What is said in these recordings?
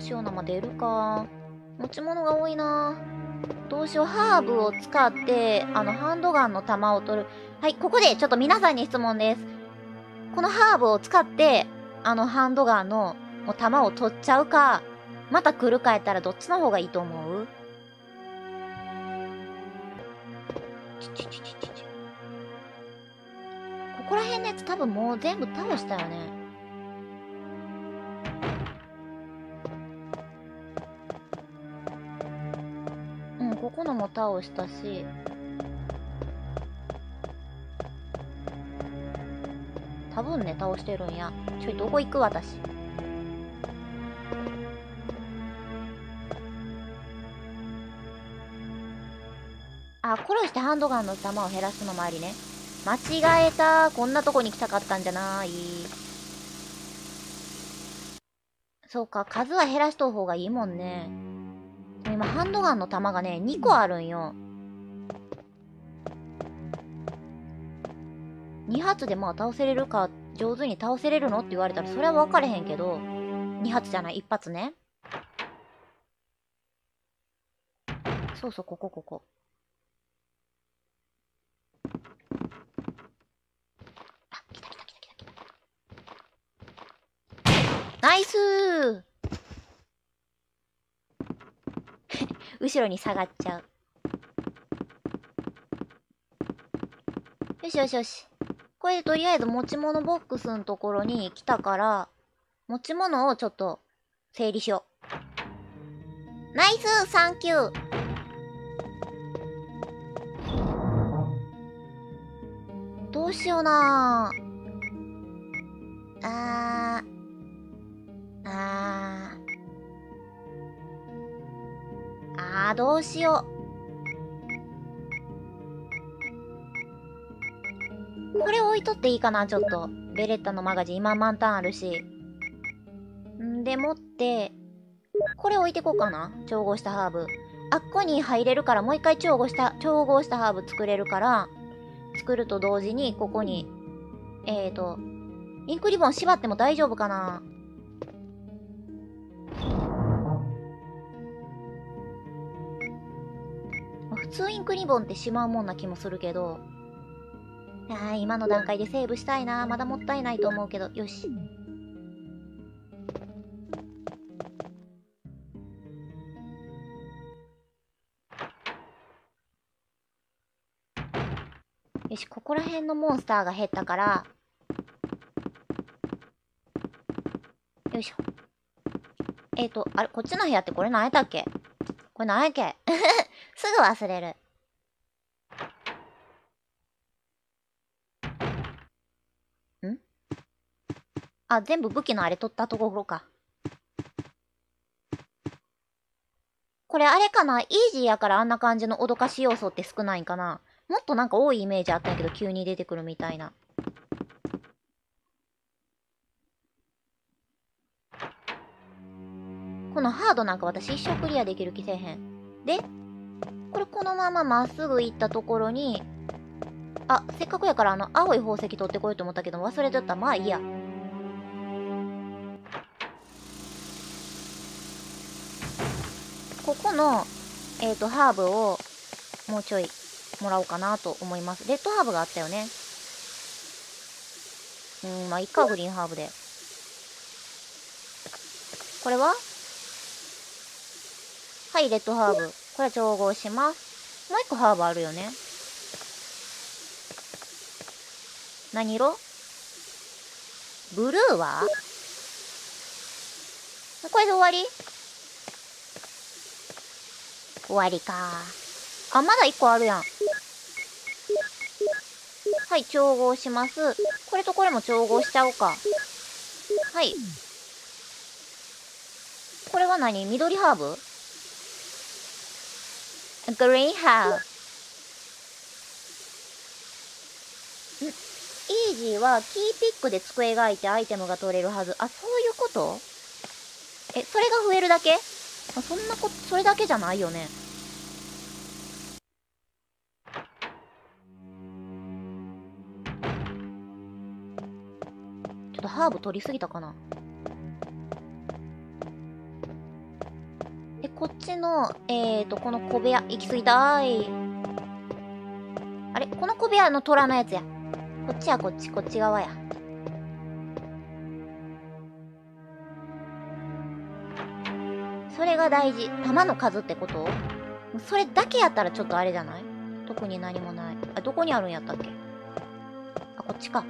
うしような。ま、出るか。持ち物が多いな。どうしよう。ハーブを使って、あの、ハンドガンの弾を取る。はい、ここでちょっと皆さんに質問です。このハーブを使って、あの、ハンドガンの弾を取っちゃうか、また来るかやったらどっちの方がいいと思う？ここら辺のやつ多分もう全部倒したよね。うん、ここのも倒したし。多分ね、倒してるんや。ちょい、どこ行く私。あ、殺してハンドガンの弾を減らすのもありね。間違えた。こんなとこに来たかったんじゃないそうか、数は減らしとう方がいいもんね。今、ハンドガンの弾がね、2個あるんよ。2発でまあ倒せれるか、上手に倒せれるのって言われたら、それは分かれへんけど、2発じゃない、1発ね。そうそう、ここ、ここ。あ、来た来た来た来た来たナイスー後ろに下がっちゃう。よしよしよし。これでとりあえず持ち物ボックスのところに来たから、持ち物をちょっと整理しよう。ナイスサンキューどうしようなあー。あー。あー、どうしよう。これ置いとっていいかな、ちょっと。ベレッタのマガジン、今満タンあるし。んでもって、これ置いてこうかな。調合したハーブ。あっこに入れるから、もう一回調合した、調合したハーブ作れるから、作ると同時に、ここに、えーと、インクリボン縛っても大丈夫かな通インクリボンってしまうもんな気もするけど。いや今の段階でセーブしたいな。まだもったいないと思うけど。よし。よし、ここら辺のモンスターが減ったから、よいしょ。えっ、ー、と、あれ、こっちの部屋ってこれ何やったっけ？これ何やっけ？すぐ忘れる。ん？あ、全部武器のあれ取ったところか。これあれかな？イージーやからあんな感じの脅かし要素って少ないんかな？もっとなんか多いイメージあったんやけど急に出てくるみたいな。このハードなんか私一生クリアできる気せえへん。で、これこのまままっすぐ行ったところに、あ、せっかくやからあの青い宝石取ってこようと思ったけど忘れてた。まあいいや。ここの、えっ、ー、と、ハーブをもうちょいもらおうかなと思います。レッドハーブがあったよね。うん、まあいっか、グリーンハーブで。これは？はい、レッドハーブ。これ調合します。もう一個ハーブあるよね。何色？ブルーは？これで終わり？終わりか。あ、まだ一個あるやん。はい、調合します。これとこれも調合しちゃおうか。はい。これは何？緑ハーブ？グリーンハウス。イージーはキーピックで机描いてアイテムが取れるはず。あ、そういうこと？え、それが増えるだけ？あ、そんなこと、それだけじゃないよね。ちょっとハーブ取りすぎたかな。ちの、えーと、この小部屋、行き過ぎたーい。あれ？この小部屋の虎のやつや。こっちや、こっち、こっち側や。それが大事。弾の数ってこと？それだけやったらちょっとあれじゃない？特に何もない。あ、どこにあるんやったっけ？あ、こっちか。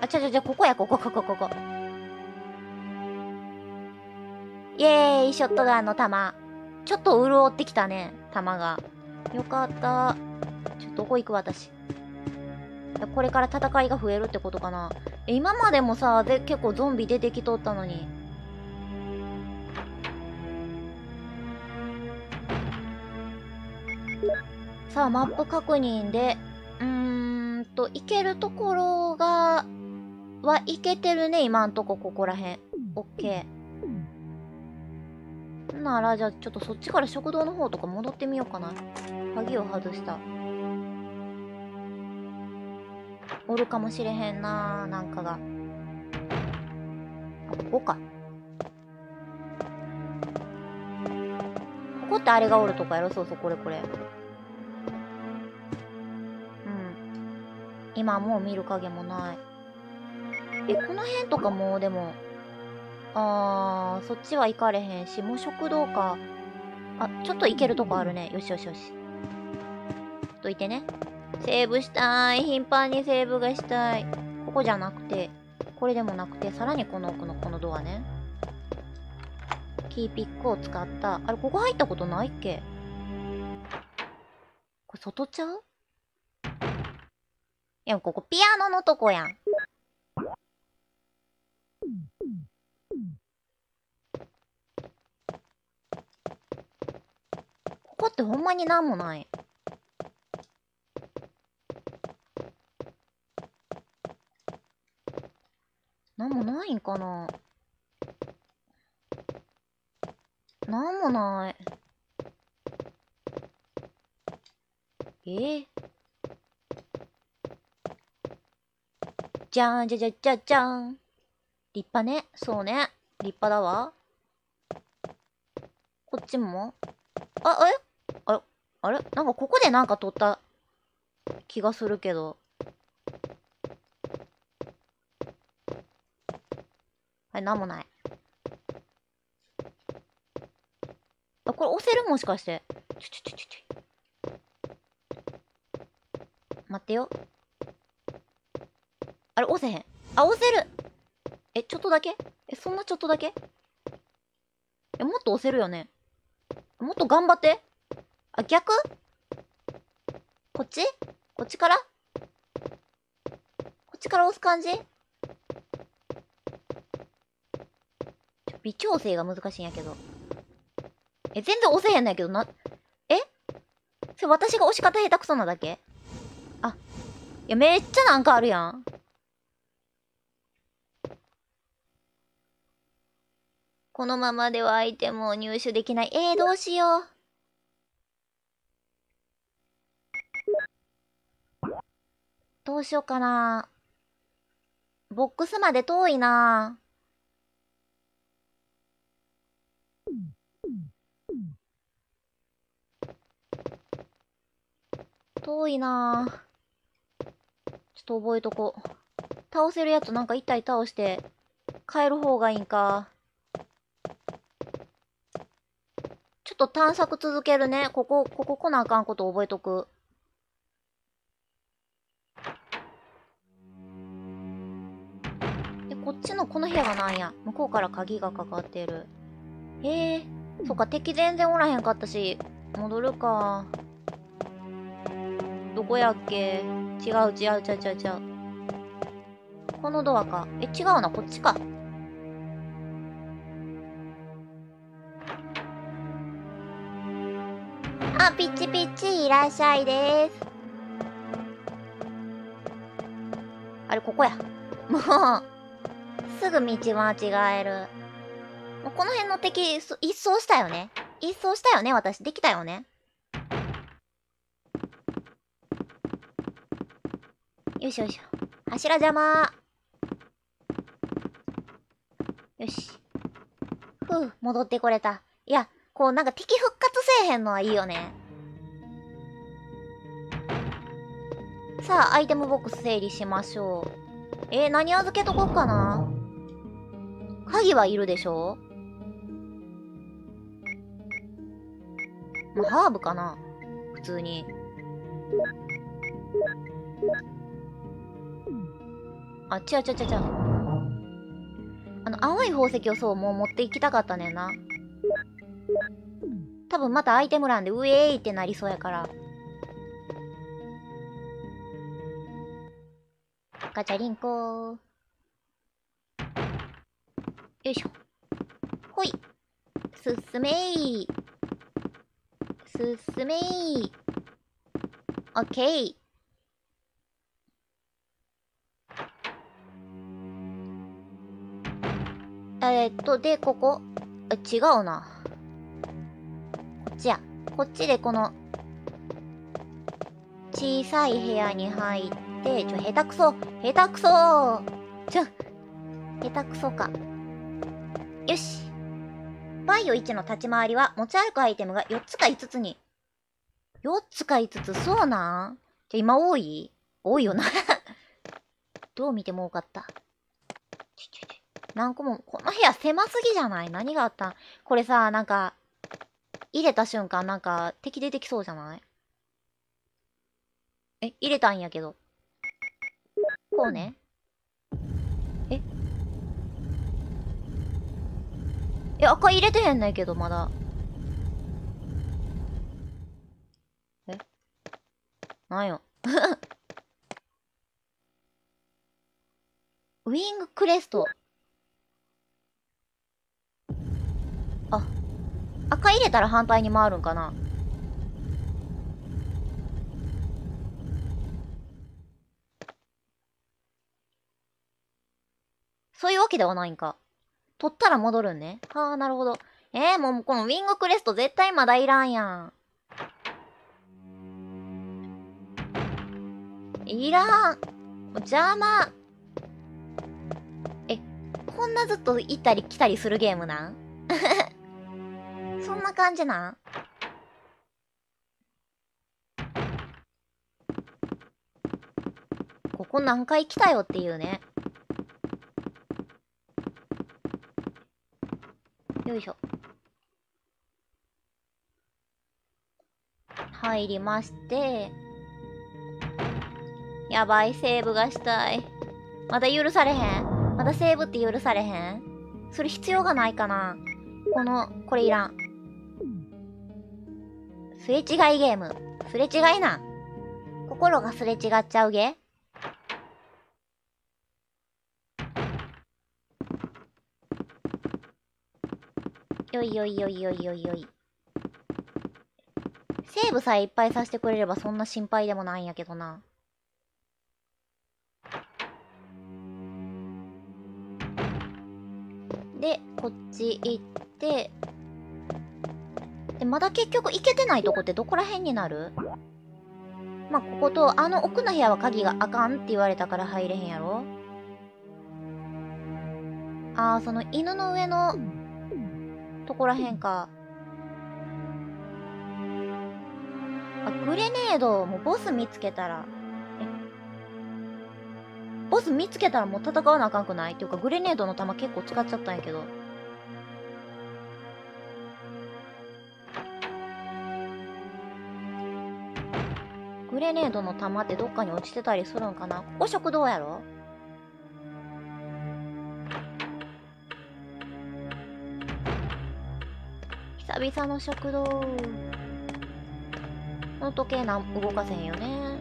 あ、ちゃちゃちゃ、ここや、ここ、ここ、ここ。イエーイ、ショットガンの弾。ちょっと潤ってきたね、弾が。よかった。ちょっとどこ行く私。これから戦いが増えるってことかな。今までもさ、で結構ゾンビ出てきとったのに。さあ、マップ確認で、うーんと、行けるところが、は行けてるね、今んとこ、ここらへん。オッケー。なら、じゃあ、ちょっとそっちから食堂の方とか戻ってみようかな。鍵を外した。おるかもしれへんななんかが。あ、ここか。ここってあれがおるとこやろ？そうそう、これこれ。うん今もう見る影もない。え、この辺とかもうでも、あー、そっちは行かれへんし、もう食堂か。あ、ちょっと行けるとこあるね。よしよしよし。どいてね。セーブしたい。頻繁にセーブがしたい。ここじゃなくて、これでもなくて、さらにこの奥のこのドアね。キーピックを使った。あれ、ここ入ったことないっけ？これ外ちゃう？いや、ここピアノのとこやん。こってほんまになんもない。なんもないんかななんもない。え？ー、じゃんじゃじゃじゃじゃん。立派ね。そうね。立派だわ。こっちも？あ、え？あれ？なんかここでなんか撮った気がするけど。はい、なんもない。あ、これ押せるもしかして。ちょちょちょちょ。待ってよ。あれ、押せへん。あ、押せるえ、ちょっとだけ？え、そんなちょっとだけ？え、もっと押せるよねもっと頑張って。あ、逆？こっち？こっちから？こっちから押す感じ？微調整が難しいんやけど。え、全然押せへんのやけどな、え？それ私が押し方下手くそなだけ？あ、いや、めっちゃなんかあるやん。このままではアイテムを入手できない。えー、どうしよう。どうしようかな。ボックスまで遠いな。遠いなちょっと覚えとこう。倒せるやつなんか一体倒して帰る方がいいんか。ちょっと探索続けるね。ここ、ここ来なあかんこと覚えとく。っちのこの部屋がなんや。向こうから鍵がかかってる。へえ。そっか、敵全然おらへんかったし。戻るか。どこやっけ？違う違う違う違う違う。このドアか。え、違うな、こっちか。あ、ピッチピッチいらっしゃいです。あれ、ここや。もう、すぐ道間違える。もうこの辺の敵、一掃したよね？一掃したよね、私。できたよね？よしよしょ。柱邪魔よし。ふう、戻ってこれた。いや、こうなんか敵復活せえへんのはいいよね。さあ、アイテムボックス整理しましょう。えー、何預けとこっかな？鍵はいるでしょ？まあ、ハーブかな？普通に。あ、違う違う違う違う。あの、青い宝石をそう、もう持って行きたかったねんな。多分またアイテム欄でウェーイってなりそうやから。ガチャリンコよいしょ。ほい。進めー。進めー。オッケー。えー、っと、で、ここ。違うな。こっちや。こっちでこの、小さい部屋に入って、ちょ、下手くそ下手くそちょ、下手くそか。よし。バイオ1の立ち回りは持ち歩くアイテムが4つか5つに。4つか5つ、そうなん？じゃ、今多い？多いよな どう見ても多かった。ちょちょちょ。何個も、この部屋狭すぎじゃない？何があった？これさ、なんか、入れた瞬間なんか敵出てきそうじゃない？え、入れたんやけど。こうね。え、赤入れてへんねんけど、まだ。え？なんよ。ウィングクレスト。あ、赤入れたら反対に回るんかな？そういうわけではないんか。取ったら戻るね。はあ、なるほど。えー、もうこのウィングクレスト絶対まだいらんやん。いらん。邪魔。え、こんなずっと行ったり来たりするゲームなん？そんな感じなん？ここ何回来たよっていうね。よいしょ。入りまして。やばい、セーブがしたい。まだ許されへんまだセーブって許されへんそれ必要がないかなこの、これいらん。すれ違いゲーム。すれ違いな。心がすれ違っちゃうゲよいよいよいよいよいよい。セーブさえいっぱいさせてくれればそんな心配でもないんやけどな。で、こっち行って、で、まだ結局行けてないとこってどこら辺になる？まあ、ここと、あの奥の部屋は鍵があかんって言われたから入れへんやろああ、その犬の上のとこらへんか。あ、グレネード、もうボス見つけたら。え？ボス見つけたらもう戦わなあかんくない？っていうか、グレネードの弾結構使っちゃったんやけど。グレネードの弾ってどっかに落ちてたりするんかな？ここ食堂やろ？久々の食堂。の時計なん動かせんよね。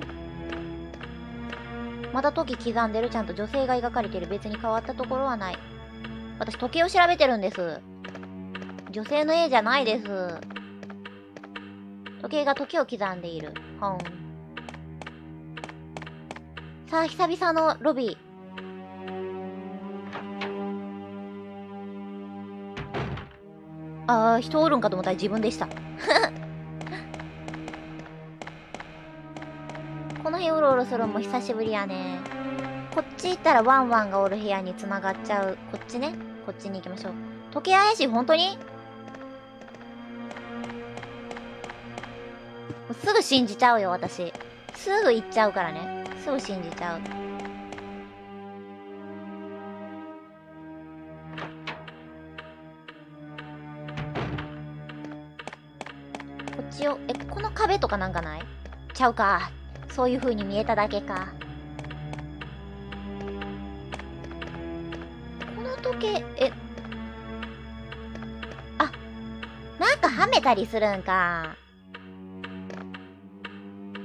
まだ時刻んでる。ちゃんと女性が描かれてる。別に変わったところはない。私時計を調べてるんです。女性の絵じゃないです。時計が時を刻んでいる。ほん。さあ、久々のロビー。あー、人おるんかと思ったら自分でした。この辺うろうろするのも久しぶりやね。こっち行ったらワンワンがおる部屋に繋がっちゃう。こっちね。こっちに行きましょう。時計怪しい本当に？すぐ信じちゃうよ、私。すぐ行っちゃうからね。すぐ信じちゃう。え、この壁とかなんかない？ちゃうか。そういう風に見えただけか。この時計、え、あ、なんかはめたりするんか。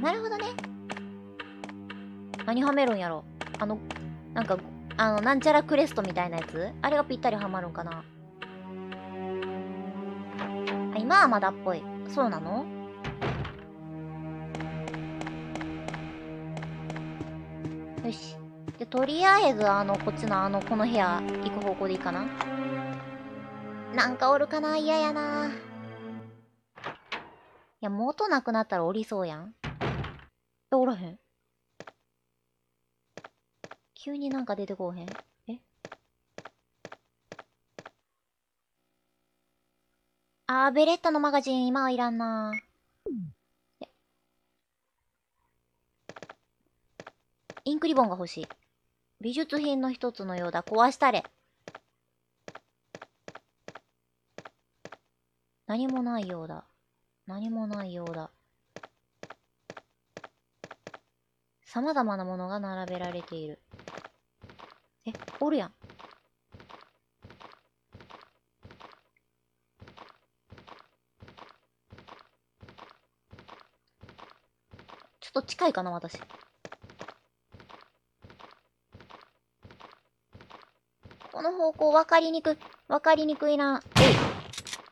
なるほどね。何はめるんやろあの、なんか、あの、なんちゃらクレストみたいなやつ？あれがぴったりはまるんかなあ、今はまだっぽい。そうなの？よし。で、とりあえず、あの、こっちの、あの、この部屋、行く方向でいいかな？なんかおるかな？嫌やな。いや、元なくなったら降りそうやん。え、おらへん？急になんか出てこうへん？え？あー、ベレッタのマガジン今はいらんなインクリボンが欲しい。美術品の一つのようだ。壊したれ。何もないようだ。何もないようだ。様々なものが並べられている。え、おるやん。ちょっと近いかな、私。の方向分かりにくい。分かりにくいな。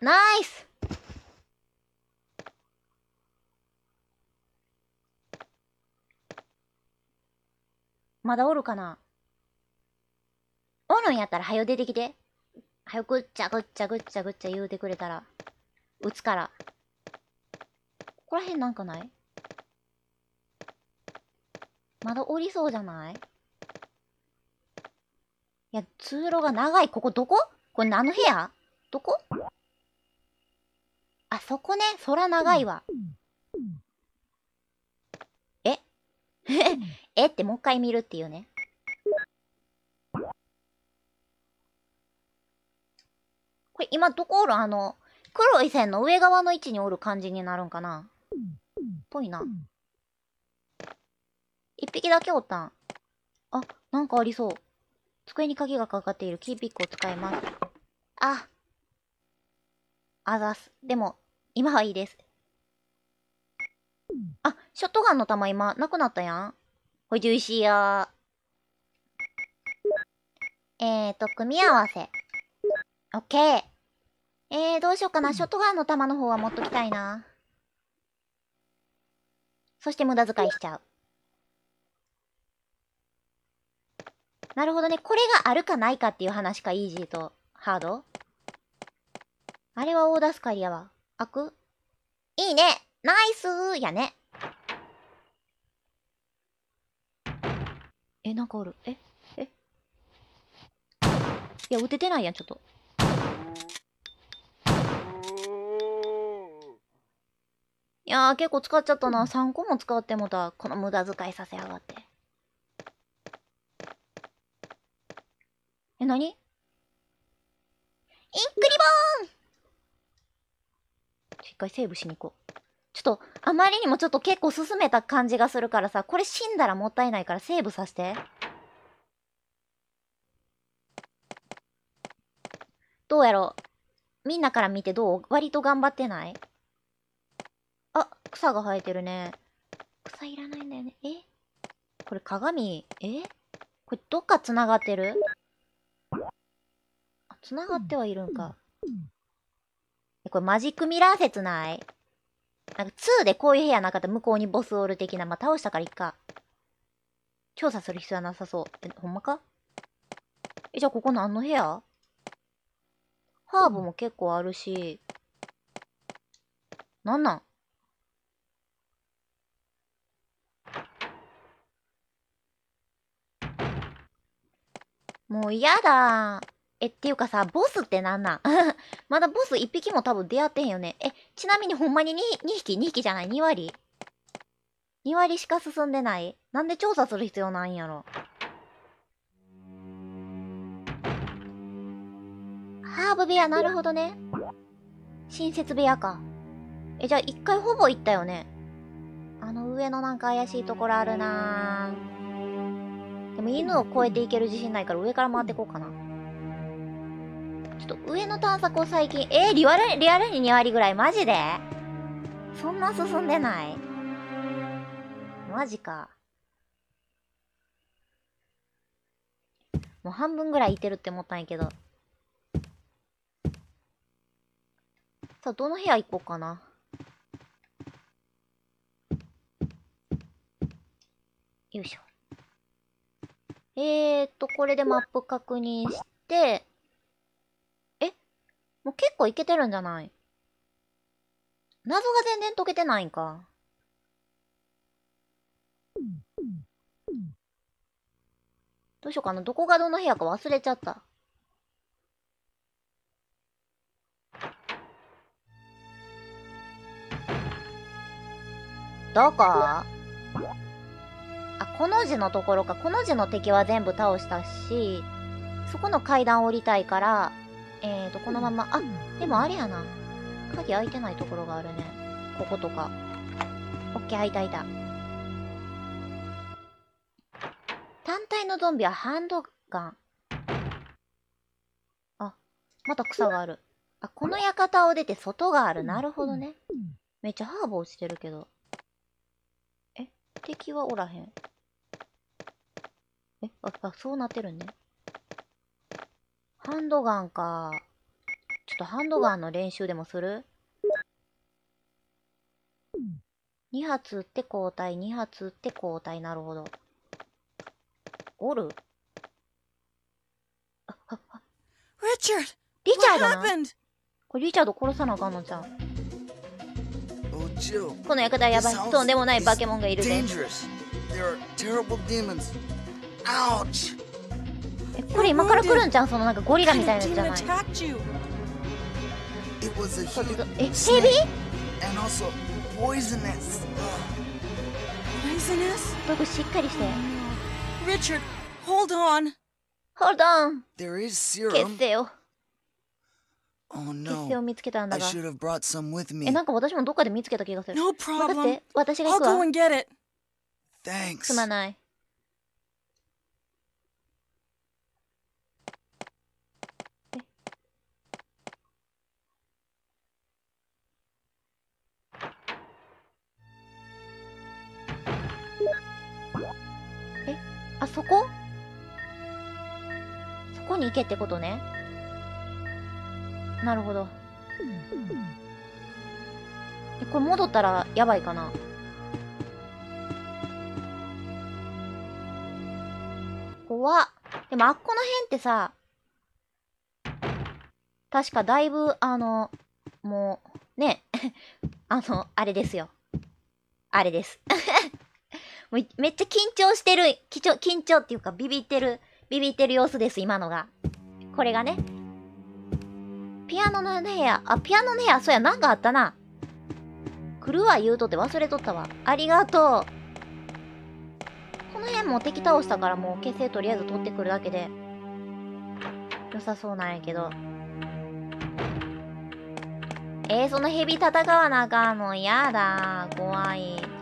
ナイスまだおるかな？おるんやったらはよ出てきて。はよぐっちゃぐっちゃぐっちゃぐっちゃ言うてくれたら。撃つから。ここら辺なんかない？まだおりそうじゃない？いや、通路が長い。ここどこ？これ何の部屋？どこ？あ、そこね。空長いわ。え？え？ってもう一回見るっていうね。これ今どこおる？あの、黒い線の上側の位置におる感じになるんかな？ぽいな。一匹だけおったん。あ、なんかありそう。机に鍵がかかっているキーピックを使います。あ。あざす。でも、今はいいです。あ、ショットガンの弾今、なくなったやん。補充しよう。えーと、組み合わせ。オッケー。えー、どうしようかな。ショットガンの弾の方は持っときたいな。そして無駄遣いしちゃう。なるほどね。これがあるかないかっていう話か、イージーとハード？あれは大助かりやわ。開くいいねナイスーやね。え、なんかおる。ええ？いや、撃ててないやん、ちょっと。いやー、結構使っちゃったな。3個も使ってもた。この無駄遣いさせやがって。え、なにインクリボーン！一回セーブしに行こう。ちょっと、あまりにもちょっと結構進めた感じがするからさ、これ死んだらもったいないからセーブさせて。どうやろう？みんなから見てどう？割と頑張ってない？あ、草が生えてるね。草いらないんだよね。え？これ鏡、え？これどっか繋がってる、繋がってはいるんか。え、これマジックミラー説ない？なんか2でこういう部屋なかった向こうにボスおる的な。まあ、倒したからいっか。調査する必要はなさそう。え、ほんまか？え、じゃあここ何の部屋？ハーブも結構あるし。なんなん？もう嫌だ。え、っていうかさ、ボスってなんなん？まだボス1匹も多分出会ってへんよね。え、ちなみにほんまに 2, 2匹 ?2 匹じゃない ?2 割 ?2 割しか進んでない？なんで調査する必要ないんやろ？ハーブ部屋、なるほどね。新設部屋か。え、じゃあ一回ほぼ行ったよね。あの上のなんか怪しいところあるなぁでも犬を越えていける自信ないから上から回っていこうかな。ちょっと上の探索を最近、えー、リアル、リアルに2割ぐらい？マジで？そんな進んでない？マジか。もう半分ぐらいいてるって思ったんやけど。さあ、どの部屋行こうかな？よいしょ。えーっと、これでマップ確認して、もう結構いけてるんじゃない？謎が全然解けてないんか。どうしようかな。どこがどの部屋か忘れちゃった。どこ？あ、この字のところか。この字の敵は全部倒したし、そこの階段降りたいから、えーと、このまま、あ、でもあれやな。鍵開いてないところがあるね。こことか。オッケー、開いた開いた。単体のゾンビはハンドガン。あ、また草がある。あ、この館を出て外がある。なるほどね。めっちゃハーブ落ちてるけど。敵はおらへん。え、あ、あ、そうなってるね。ハンドガンか。ちょっとハンドガンの練習でもする ?2 発撃って交代、2発撃って交代。なるほど。おる？あ、あ、あ。リチャードリチャードなこれリチャード殺さなあかんのじゃん。この館はやばい。とんでもない化け物がいるぜ。え、これ今から来るんじゃんそのなんかゴリラみたいなやつじゃない？え、ヘビ？僕しっかりして。Richard, hold on. Hold on. There is serum. 決定を。決定を見つけたんだが。え、なんか私もどっかで見つけた気がする。No problem. だって、私が行くわ。I'll go and get it. Thanks. すまない。あそこ？そこに行けってことね。なるほど。え、これ戻ったらやばいかな怖っ。でもあっこの辺ってさ、確かだいぶ、あの、もう、ね、あの、あれですよ。あれです。めっちゃ緊張してる、緊張緊張っていうかビビってる、ビビってる様子です、今のが。これがね。ピアノの部屋。あ、ピアノの部屋。そうや、なんかあったな。来るわ言うとって忘れとったわ。ありがとう。この辺も敵倒したからもう結成とりあえず取ってくるだけで。良さそうなんやけど。えー、そのヘビ戦わなあかんのやだ。怖い。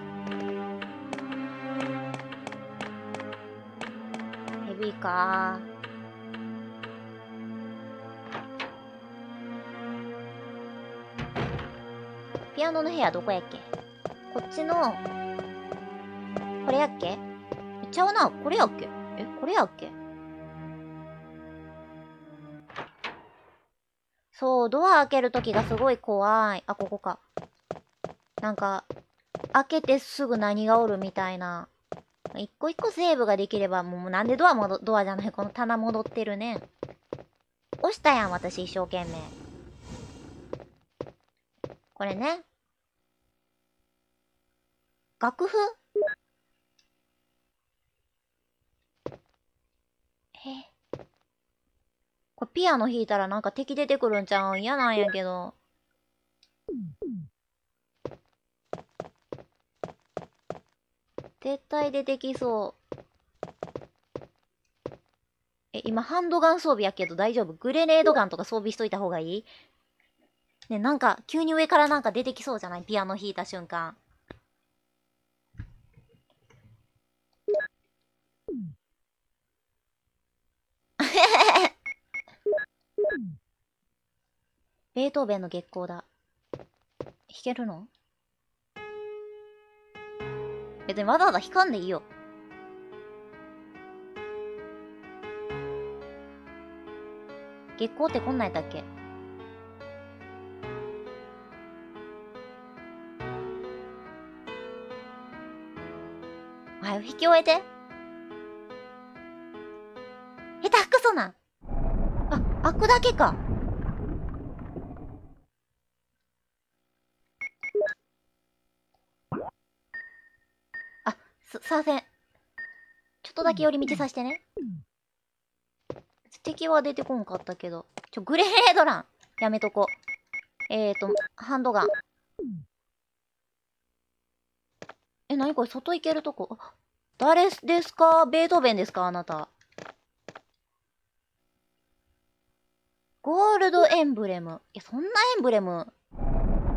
ヘビかピアノの部屋どこやっけ？こっちの、これやっけ？ちゃうな。これやっけ？え、これやっけ？そう、ドア開けるときがすごい怖い。あ、ここか。なんか、開けてすぐ何がおるみたいな。一個一個セーブができれば、もうなんでドアもドアじゃない、この棚戻ってるね。押したやん、私一生懸命。これね。楽譜？え？これピアノ弾いたらなんか敵出てくるんちゃう嫌なんやけど。絶対出てきそう。え、今ハンドガン装備やけど大丈夫？グレネードガンとか装備しといた方がいい？ね、なんか急に上からなんか出てきそうじゃない？ピアノ弾いた瞬間。ベートーベンの月光だ。弾けるの？別にわざわざ弾かんでいいよ。月光ってこんなんやったっけ？はよ、引き終えて。下手くそな。あ、開くだけか。す、さーせん。ちょっとだけ寄り道させてね。敵は出てこんかったけど。ちょ、グレードランやめとこ。えーと、ハンドガン。え、なにこれ？外行けるとこ？誰ですか？ベートーベンですか？あなた。ゴールドエンブレム。いや、そんなエンブレム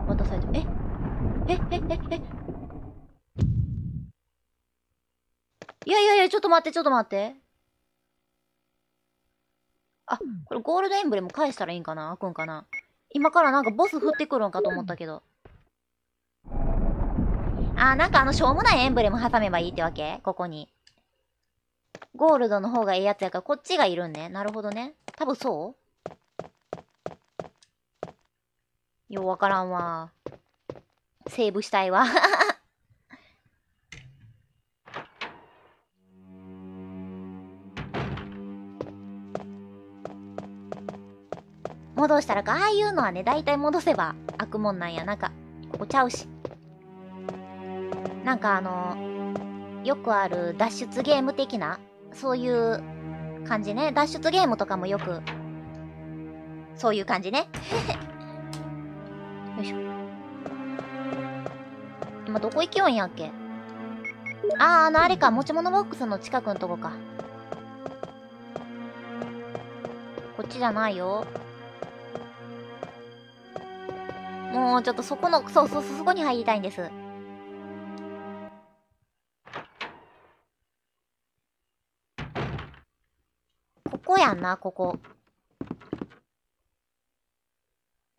渡されて、え？え、え、え、え、いやいやいや、ちょっと待って、ちょっと待って。あ、これゴールドエンブレム返したらいいんかな？開くんかな？今からなんかボス降ってくるんかと思ったけど。あー、なんかあの、しょうもないエンブレム挟めばいいってわけ？ここに。ゴールドの方がいいやつやから、こっちがいるんね。なるほどね。多分そう？ようわからんわ。セーブしたいわ。戻したらか、ああいうのはね、だいたい戻せば開くもんなんや。なんか、ここちゃうし。なんかあの、よくある脱出ゲーム的な、そういう感じね。脱出ゲームとかもよく、そういう感じね。よいしょ。今どこ行きよんやっけ？あー、あのあれか、持ち物ボックスの近くのとこか。こっちじゃないよ。もうちょっとそこの、そうそうそう、そこに入りたいんです。ここやんな、ここ。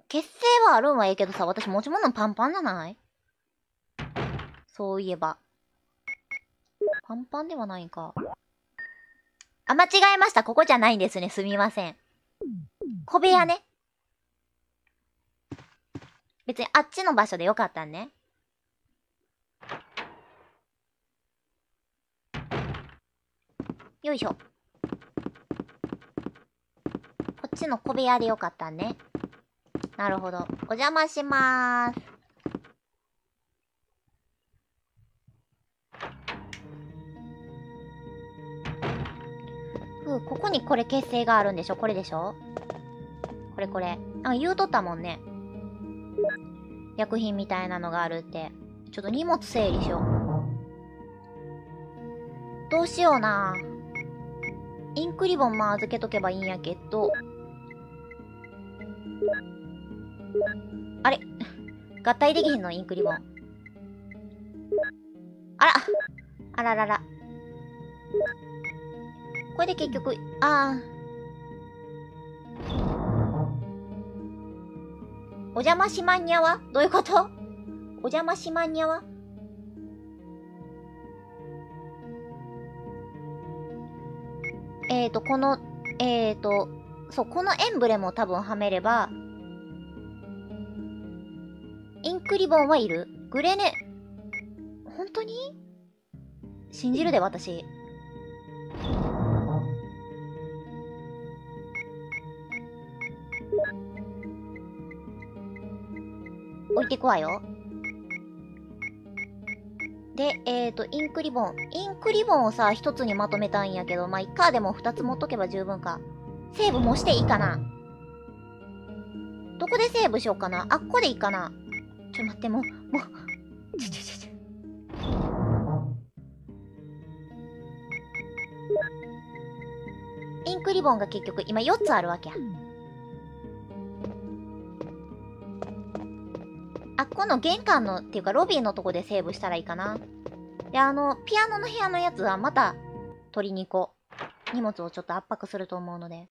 結成はあるんはええけどさ、私持ち物パンパンじゃない？そういえば。パンパンではないか。あ、間違えました。ここじゃないんですね。すみません。小部屋ね。別にあっちの場所でよかったんね。よいしょ。こっちの小部屋でよかったんね。なるほど。お邪魔しまーす。ふう、ここにこれ結成があるんでしょ？これでしょ？これこれ。あ、言うとったもんね。薬品みたいなのがあるって。ちょっと荷物整理しよう。どうしようなインクリボンまあ預けとけばいいんやけど。あれ？合体できひんの？インクリボン。あらあららら。これで結局、あー。お邪魔しまんにゃわどういうこと？お邪魔しまんにゃわえーと、この、えーと、そう、このエンブレムを多分はめれば、インクリボンはいる？グレネ、本当に？信じるで、私。いてくわよ。で、えーと、インクリボン。インクリボンをさ、一つにまとめたんやけど、まあ、いっか、でも二つ持っとけば十分か。セーブもしていいかなどこでセーブしようかなあっこでいいかなちょ、待って、もう、もう、ちょちょちょちょ。インクリボンが結局今4つあるわけや。この玄関のっていうかロビーのとこでセーブしたらいいかな。で、あの、ピアノの部屋のやつはまた取りに行こう。荷物をちょっと圧迫すると思うので。